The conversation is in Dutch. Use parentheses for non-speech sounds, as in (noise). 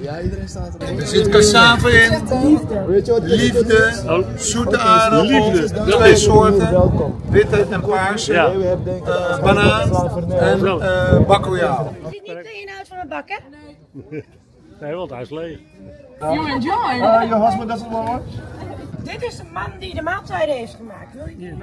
Ja, iedereen staat er. Er zit cassave in, Weet je wat? liefde, zoete aardappel, Liefde. Twee soorten, witte en paarse, Ja. We banaan en uh, eh bakkeljaal. Je niet de inhoud van het bakken? (laughs) Nee, want hij is leeg. You enjoy. Uh, your husband doesn't want one? Dit is de man die de maaltijden heeft gemaakt. Wil je die?